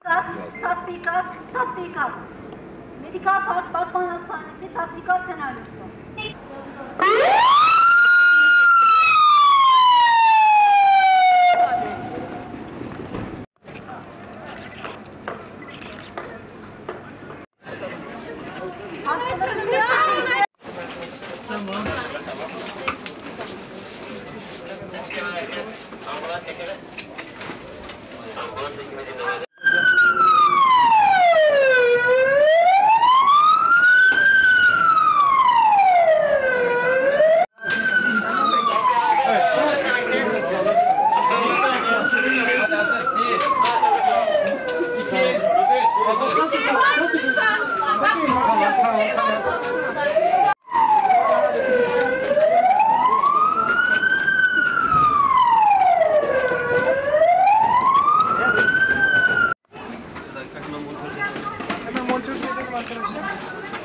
Tatbikat, tatbikat. Medikal Batman Hastanesi tatbikat senaryosu. Hastaların Hemen monitörü şeyleri var arkadaşlar.